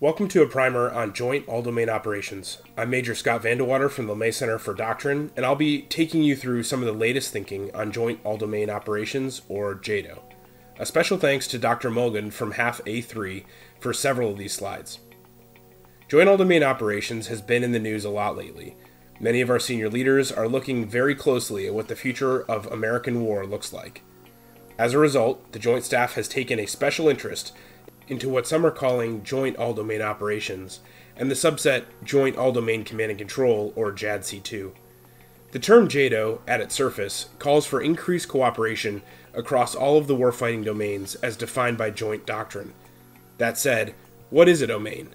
Welcome to a primer on joint all domain operations. I'm Major Scott Vandewater from the LeMay Center for Doctrine, and I'll be taking you through some of the latest thinking on joint all domain operations, or JADO. A special thanks to Dr. Mulgan from HAF A3 for several of these slides. Joint all domain operations has been in the news a lot lately. Many of our senior leaders are looking very closely at what the future of American war looks like. As a result, the Joint Staff has taken a special interest into what some are calling Joint All Domain Operations and the subset Joint All Domain Command and Control, or JADC2. The term JADO, at its surface, calls for increased cooperation across all of the warfighting domains as defined by joint doctrine. That said, what is a domain?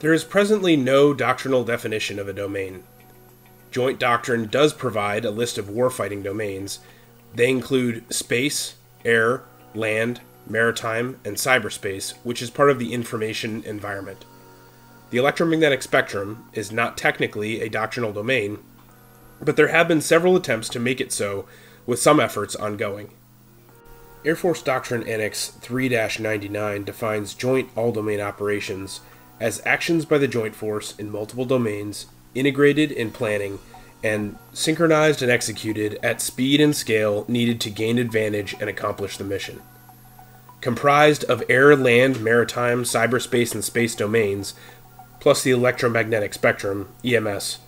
There is presently no doctrinal definition of a domain. Joint doctrine does provide a list of warfighting domains. They include space, air, land, maritime, and cyberspace, which is part of the information environment. The electromagnetic spectrum is not technically a doctrinal domain, but there have been several attempts to make it so, with some efforts ongoing. Air Force Doctrine Annex 3 99 defines joint all domain operations as actions by the Joint Force in multiple domains, integrated in planning, and synchronized and executed at speed and scale needed to gain advantage and accomplish the mission comprised of air, land, maritime, cyberspace, and space domains, plus the electromagnetic spectrum, EMS,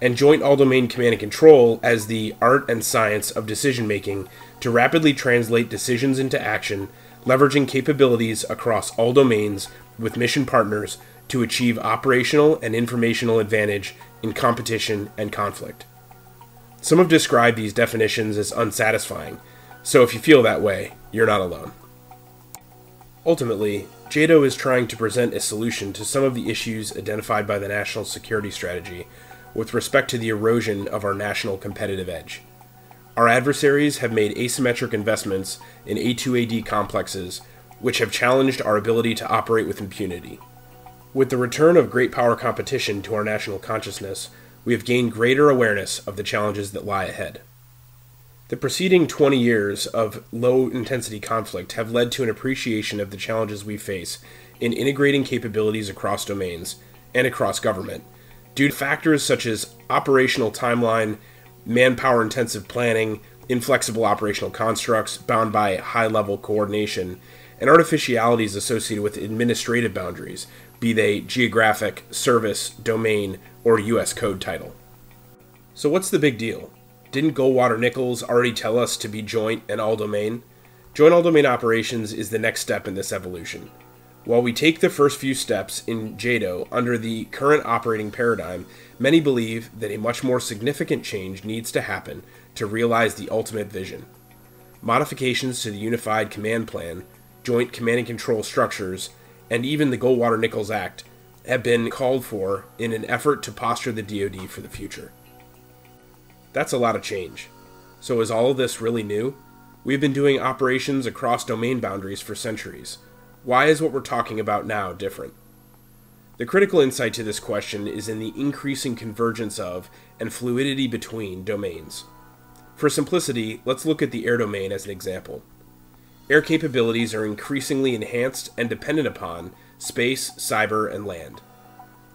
and joint all domain command and control as the art and science of decision making to rapidly translate decisions into action, leveraging capabilities across all domains with mission partners to achieve operational and informational advantage in competition and conflict. Some have described these definitions as unsatisfying, so if you feel that way, you're not alone. Ultimately, JADO is trying to present a solution to some of the issues identified by the national security strategy with respect to the erosion of our national competitive edge. Our adversaries have made asymmetric investments in A2AD complexes, which have challenged our ability to operate with impunity. With the return of great power competition to our national consciousness, we have gained greater awareness of the challenges that lie ahead. The preceding 20 years of low intensity conflict have led to an appreciation of the challenges we face in integrating capabilities across domains and across government due to factors such as operational timeline, manpower intensive planning, inflexible operational constructs bound by high level coordination, and artificialities associated with administrative boundaries, be they geographic, service, domain, or U.S. code title. So, what's the big deal? Didn't Goldwater Nichols already tell us to be joint and all domain? Joint all domain operations is the next step in this evolution. While we take the first few steps in JADO under the current operating paradigm, many believe that a much more significant change needs to happen to realize the ultimate vision. Modifications to the Unified Command Plan, Joint Command and Control structures, and even the Goldwater Nichols Act have been called for in an effort to posture the DoD for the future. That's a lot of change. So, is all of this really new? We've been doing operations across domain boundaries for centuries. Why is what we're talking about now different? The critical insight to this question is in the increasing convergence of and fluidity between domains. For simplicity, let's look at the air domain as an example. Air capabilities are increasingly enhanced and dependent upon space, cyber, and land.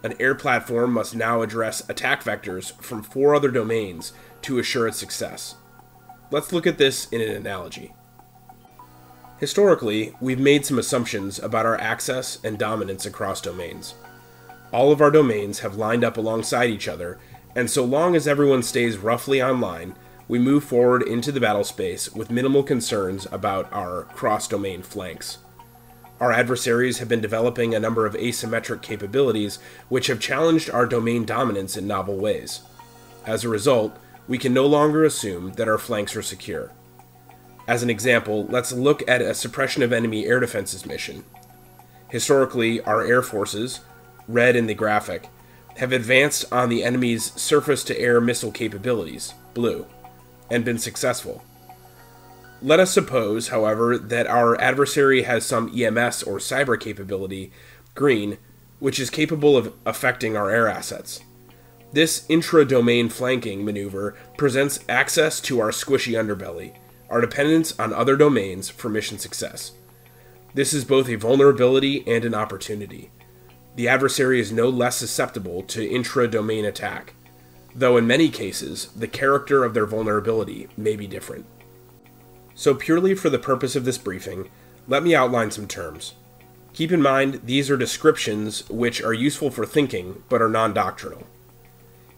An air platform must now address attack vectors from four other domains to assure its success. Let's look at this in an analogy. Historically, we've made some assumptions about our access and dominance across domains. All of our domains have lined up alongside each other, and so long as everyone stays roughly online, we move forward into the battle space with minimal concerns about our cross domain flanks. Our adversaries have been developing a number of asymmetric capabilities which have challenged our domain dominance in novel ways. As a result, we can no longer assume that our flanks are secure. As an example, let's look at a suppression of enemy air defenses mission. Historically, our air forces, red in the graphic, have advanced on the enemy's surface to air missile capabilities, blue, and been successful. Let us suppose, however, that our adversary has some EMS or cyber capability, green, which is capable of affecting our air assets. This intra domain flanking maneuver presents access to our squishy underbelly, our dependence on other domains for mission success. This is both a vulnerability and an opportunity. the adversary is no less susceptible to intra domain attack, though in many cases, the character of their vulnerability may be different. So, purely for the purpose of this briefing, let me outline some terms. Keep in mind, these are descriptions which are useful for thinking but are non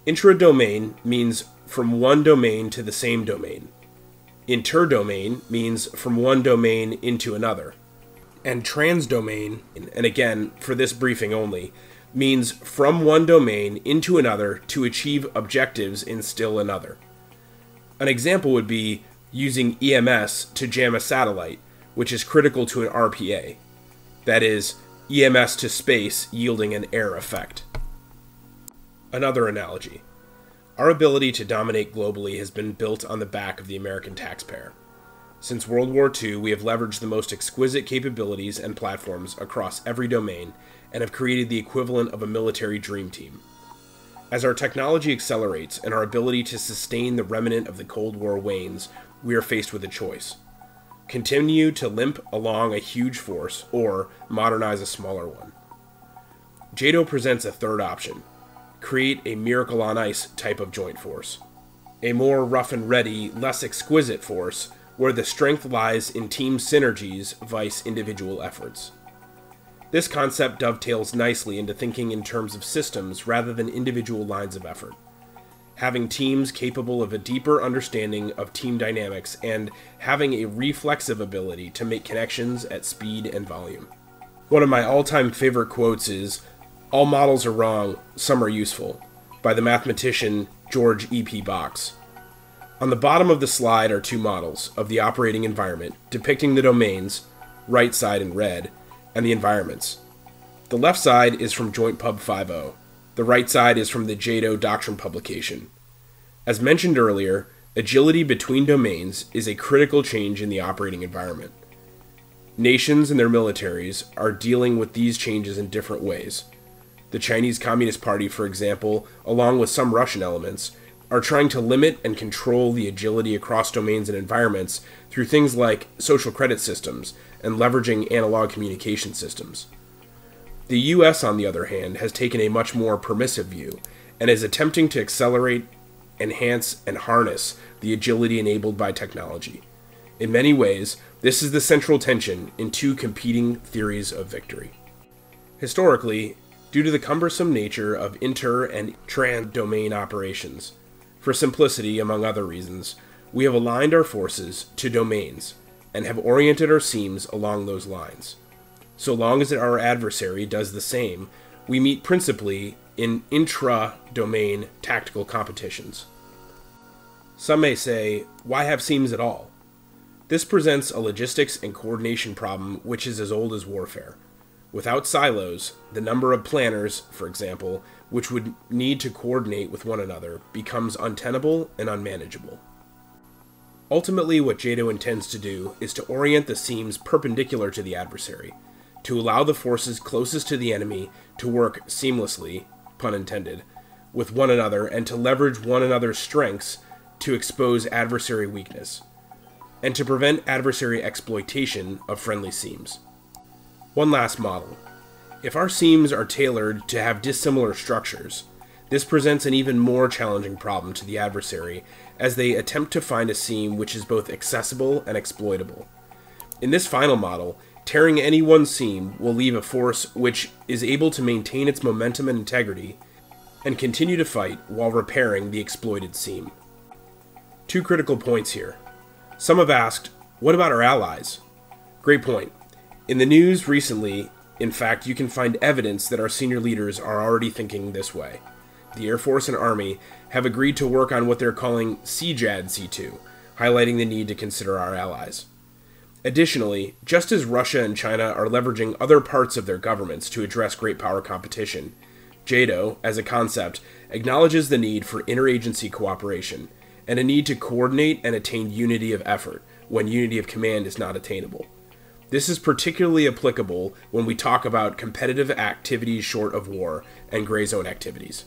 doctrinal. Intra domain means from one domain to the same domain. Interdomain means from one domain into another. And transdomain, and again, for this briefing only, means from one domain into another to achieve objectives in still another. An example would be using EMS to jam a satellite, which is critical to an RPA. That is, EMS to space yielding an air effect. Another analogy our ability to dominate globally has been built on the back of the American taxpayer. Since World War II, we have leveraged the most exquisite capabilities and platforms across every domain and have created the equivalent of a military dream team. As our technology accelerates and our ability to sustain the remnant of the Cold War wanes, we are faced with a choice. Continue to limp along a huge force or modernize a smaller one. JADO presents a third option create a miracle on ice type of joint force. A more rough and ready, less exquisite force where the strength lies in team synergies vice individual efforts. This concept dovetails nicely into thinking in terms of systems rather than individual lines of effort. Having teams capable of a deeper understanding of team dynamics and having a reflexive ability to make connections at speed and volume. One of my all time favorite quotes is all models are wrong, some are useful, by the mathematician George E.P. Box. On the bottom of the slide are two models of the operating environment depicting the domains, right side in red, and the environments. The left side is from Joint Pub 5.0. The right side is from the JADO Doctrine publication. As mentioned earlier, agility between domains is a critical change in the operating environment. Nations and their militaries are dealing with these changes in different ways. The Chinese Communist Party, for example, along with some Russian elements, are trying to limit and control the agility across domains and environments through things like social credit systems and leveraging analog communication systems. The US, on the other hand, has taken a much more permissive view and is attempting to accelerate, enhance, and harness the agility enabled by technology. In many ways, this is the central tension in two competing theories of victory. Historically, due to the cumbersome nature of inter and trans domain operations. For simplicity, among other reasons, we have aligned our forces to domains and have oriented our seams along those lines. So long as our adversary does the same, we meet principally in intra domain tactical competitions. Some may say, why have seams at all? This presents a logistics and coordination problem which is as old as warfare. Without silos, the number of planners, for example, which would need to coordinate with one another becomes untenable and unmanageable. Ultimately, what Jado intends to do is to orient the seams perpendicular to the adversary, to allow the forces closest to the enemy to work seamlessly, pun intended, with one another and to leverage one another's strengths to expose adversary weakness, and to prevent adversary exploitation of friendly seams. One last model. If our seams are tailored to have dissimilar structures, this presents an even more challenging problem to the adversary as they attempt to find a seam which is both accessible and exploitable. In this final model, tearing any one seam will leave a force which is able to maintain its momentum and integrity and continue to fight while repairing the exploited seam. Two critical points here. Some have asked, what about our allies? Great point. In the news recently, in fact, you can find evidence that our senior leaders are already thinking this way. The Air Force and Army have agreed to work on what they're calling CJAD C2, highlighting the need to consider our allies. Additionally, just as Russia and China are leveraging other parts of their governments to address great power competition, JADO, as a concept, acknowledges the need for interagency cooperation and a need to coordinate and attain unity of effort when unity of command is not attainable. This is particularly applicable when we talk about competitive activities short of war and gray zone activities.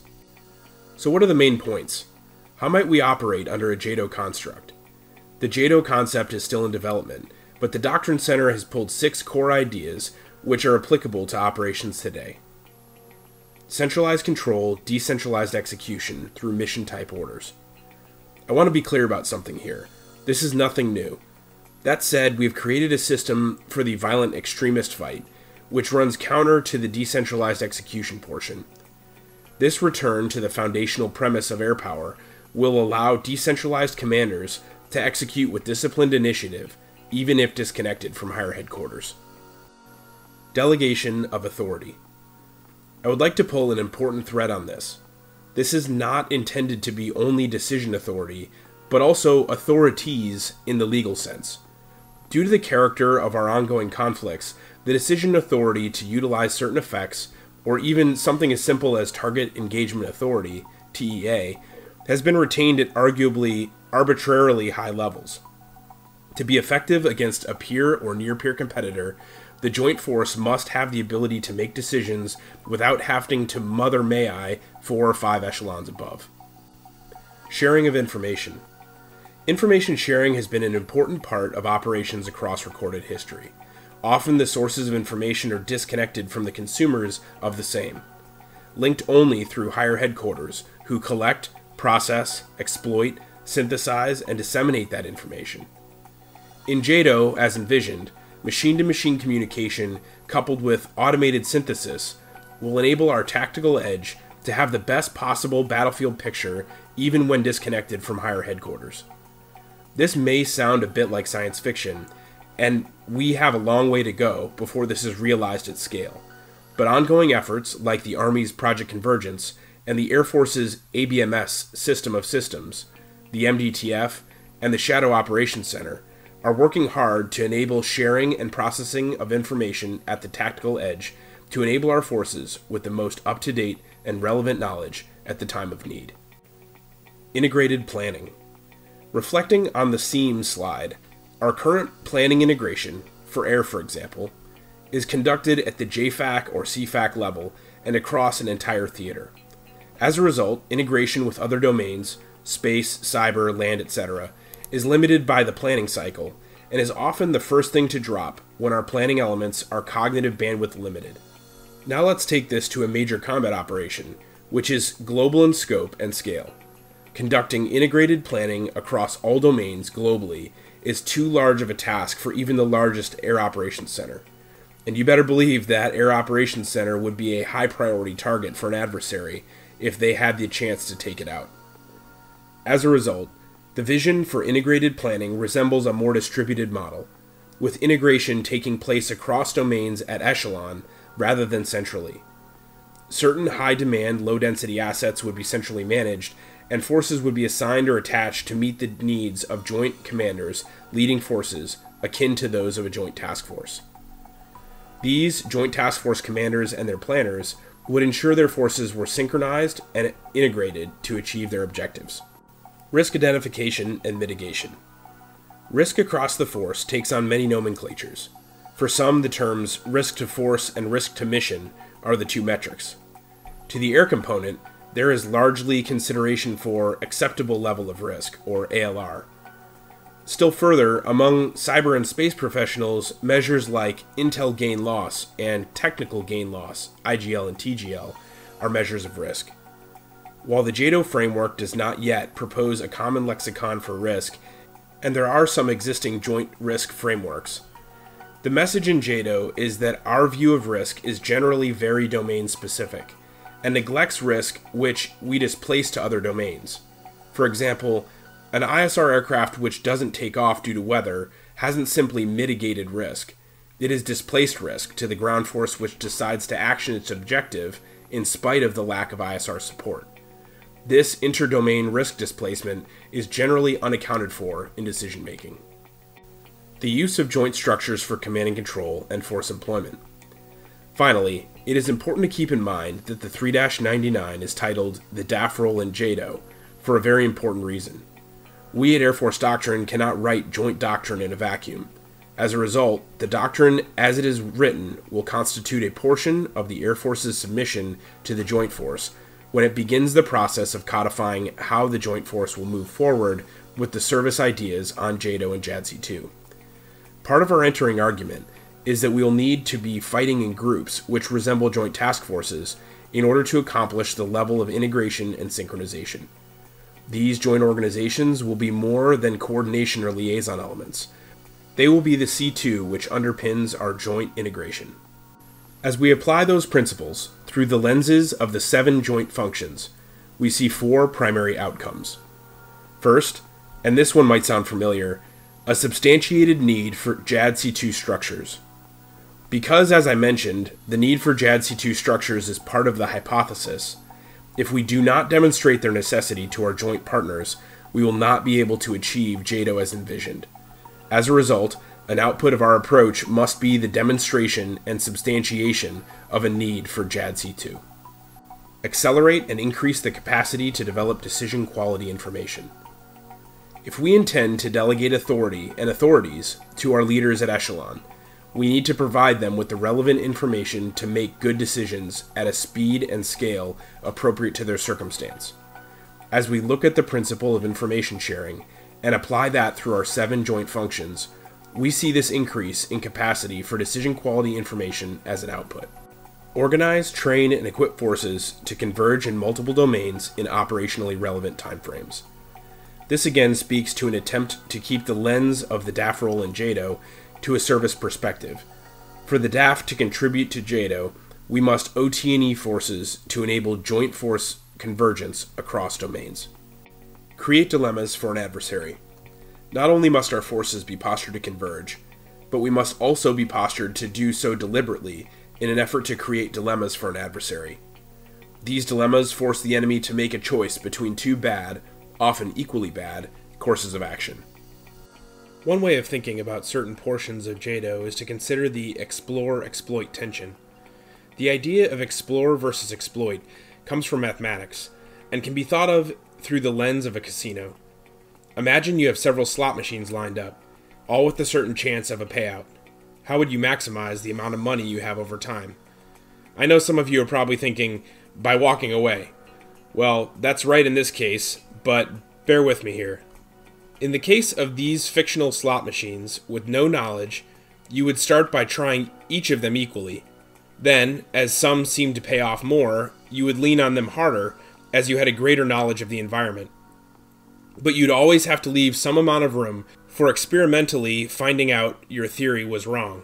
So, what are the main points? How might we operate under a JADO construct? The JADO concept is still in development, but the Doctrine Center has pulled six core ideas which are applicable to operations today. centralized control, decentralized execution through mission type orders. I want to be clear about something here. This is nothing new. That said, we've created a system for the violent extremist fight, which runs counter to the decentralized execution portion. This return to the foundational premise of air power will allow decentralized commanders to execute with disciplined initiative, even if disconnected from higher headquarters. Delegation of authority. I would like to pull an important thread on this. This is not intended to be only decision authority, but also authorities in the legal sense. Due to the character of our ongoing conflicts, the decision authority to utilize certain effects, or even something as simple as target engagement authority, TEA, has been retained at arguably arbitrarily high levels. To be effective against a peer or near peer competitor, the joint force must have the ability to make decisions without having to mother may I four or five echelons above. Sharing of information. Information sharing has been an important part of operations across recorded history. Often the sources of information are disconnected from the consumers of the same, linked only through higher headquarters, who collect, process, exploit, synthesize, and disseminate that information. In JADO, as envisioned, machine to machine communication coupled with automated synthesis will enable our tactical edge to have the best possible battlefield picture even when disconnected from higher headquarters. This may sound a bit like science fiction, and we have a long way to go before this is realized at scale. But ongoing efforts, like the Army's Project Convergence and the Air Force's ABMS system of systems, the MDTF, and the Shadow Operations Center, are working hard to enable sharing and processing of information at the tactical edge to enable our forces with the most up to date and relevant knowledge at the time of need. Integrated Planning Reflecting on the SEAM slide, our current planning integration, for air for example, is conducted at the JFAC or CFAC level and across an entire theater. As a result, integration with other domains, space, cyber, land, etc., is limited by the planning cycle and is often the first thing to drop when our planning elements are cognitive bandwidth limited. Now let's take this to a major combat operation, which is global in scope and scale. Conducting integrated planning across all domains globally is too large of a task for even the largest Air Operations Center. And you better believe that Air Operations Center would be a high priority target for an adversary if they had the chance to take it out. As a result, the vision for integrated planning resembles a more distributed model, with integration taking place across domains at echelon rather than centrally. Certain high demand, low density assets would be centrally managed, and forces would be assigned or attached to meet the needs of joint commanders leading forces akin to those of a joint task force. These joint task force commanders and their planners would ensure their forces were synchronized and integrated to achieve their objectives. Risk identification and mitigation. Risk across the force takes on many nomenclatures. For some, the terms risk to force and risk to mission are the two metrics. To the air component, there is largely consideration for acceptable level of risk, or ALR. Still further, among cyber and space professionals, measures like intel gain loss and technical gain loss, IGL and TGL, are measures of risk. While the JADO framework does not yet propose a common lexicon for risk, and there are some existing joint risk frameworks, the message in JADO is that our view of risk is generally very domain specific and neglects risk which we displace to other domains. For example, an ISR aircraft which doesn't take off due to weather hasn't simply mitigated risk, it has displaced risk to the ground force which decides to action its objective in spite of the lack of ISR support. This interdomain risk displacement is generally unaccounted for in decision making. The use of joint structures for command and control and force employment. Finally, it is important to keep in mind that the 3 99 is titled the DAF role in JADO for a very important reason. We at Air Force Doctrine cannot write joint doctrine in a vacuum. As a result, the doctrine as it is written will constitute a portion of the Air Force's submission to the Joint Force when it begins the process of codifying how the Joint Force will move forward with the service ideas on JADO and JADC 2. Part of our entering argument is that we will need to be fighting in groups which resemble joint task forces in order to accomplish the level of integration and synchronization. These joint organizations will be more than coordination or liaison elements. They will be the C2 which underpins our joint integration. As we apply those principles through the lenses of the seven joint functions, we see four primary outcomes. First, and this one might sound familiar, a substantiated need for JADC2 structures. Because, as I mentioned, the need for JADC2 structures is part of the hypothesis, if we do not demonstrate their necessity to our joint partners, we will not be able to achieve JADO as envisioned. As a result, an output of our approach must be the demonstration and substantiation of a need for JADC2. Accelerate and increase the capacity to develop decision quality information. If we intend to delegate authority and authorities to our leaders at Echelon, we need to provide them with the relevant information to make good decisions at a speed and scale appropriate to their circumstance. As we look at the principle of information sharing and apply that through our seven joint functions, we see this increase in capacity for decision quality information as an output. Organize, train, and equip forces to converge in multiple domains in operationally relevant timeframes. This again speaks to an attempt to keep the lens of the DAF role in JADO to a service perspective. For the DAF to contribute to JADO, we must OT&E forces to enable joint force convergence across domains. Create dilemmas for an adversary. Not only must our forces be postured to converge, but we must also be postured to do so deliberately in an effort to create dilemmas for an adversary. These dilemmas force the enemy to make a choice between two bad often equally bad, courses of action. One way of thinking about certain portions of JADO is to consider the explore exploit tension. The idea of explore versus exploit comes from mathematics and can be thought of through the lens of a casino. Imagine you have several slot machines lined up, all with a certain chance of a payout. How would you maximize the amount of money you have over time? I know some of you are probably thinking, by walking away. Well, that's right in this case, but bear with me here. In the case of these fictional slot machines, with no knowledge, you would start by trying each of them equally. Then, as some seemed to pay off more, you would lean on them harder as you had a greater knowledge of the environment. But you'd always have to leave some amount of room for experimentally finding out your theory was wrong.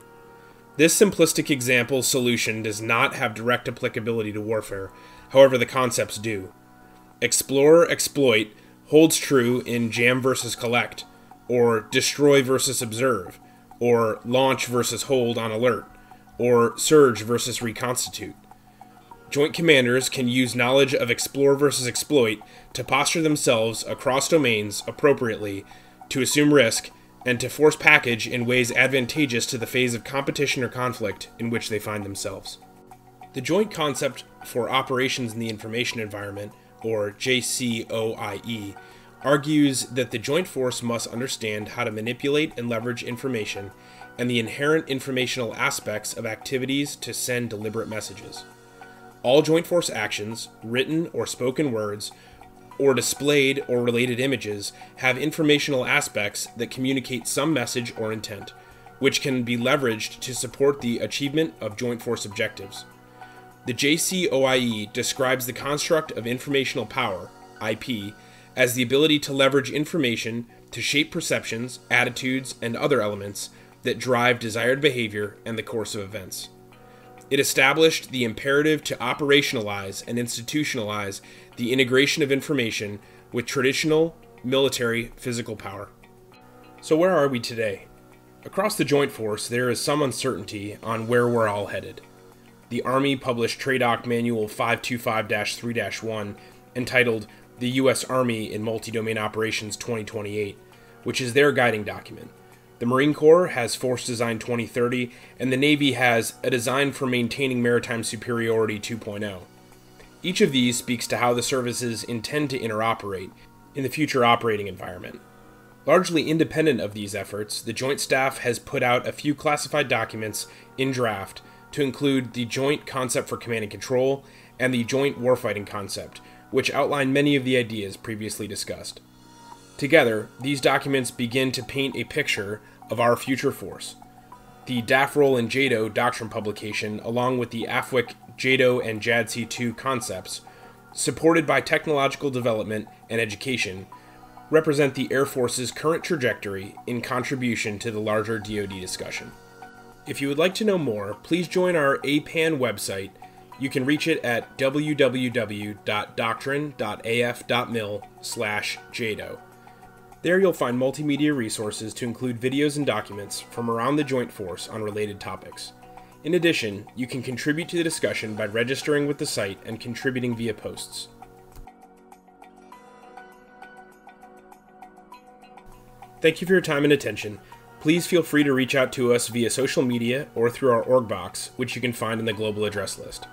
This simplistic example solution does not have direct applicability to warfare, however, the concepts do. Explore exploit holds true in jam versus collect, or destroy versus observe, or launch versus hold on alert, or surge versus reconstitute. Joint commanders can use knowledge of explore versus exploit to posture themselves across domains appropriately to assume risk and to force package in ways advantageous to the phase of competition or conflict in which they find themselves. The joint concept for operations in the information environment or JCOIE, argues that the joint force must understand how to manipulate and leverage information and the inherent informational aspects of activities to send deliberate messages. All joint force actions, written or spoken words, or displayed or related images have informational aspects that communicate some message or intent, which can be leveraged to support the achievement of joint force objectives. The JCOIE describes the construct of informational power, IP, as the ability to leverage information to shape perceptions, attitudes, and other elements that drive desired behavior and the course of events. It established the imperative to operationalize and institutionalize the integration of information with traditional military physical power. So, where are we today? Across the Joint Force, there is some uncertainty on where we're all headed the Army published TRADOC Manual 525 3 1 entitled The U.S. Army in Multi Domain Operations 2028, which is their guiding document. The Marine Corps has Force Design 2030, and the Navy has A Design for Maintaining Maritime Superiority 2.0. Each of these speaks to how the services intend to interoperate in the future operating environment. Largely independent of these efforts, the Joint Staff has put out a few classified documents in draft to include the Joint Concept for Command and Control and the Joint Warfighting Concept, which outline many of the ideas previously discussed. Together, these documents begin to paint a picture of our future force. The DAF role and JADO doctrine publication, along with the AFWIC JADO and JADC2 concepts, supported by technological development and education, represent the Air Force's current trajectory in contribution to the larger DoD discussion. If you would like to know more, please join our APAN website. You can reach it at www.doctrine.af.mil/jado. There you'll find multimedia resources to include videos and documents from around the Joint Force on related topics. In addition, you can contribute to the discussion by registering with the site and contributing via posts. Thank you for your time and attention. Please feel free to reach out to us via social media or through our org box, which you can find in the global address list.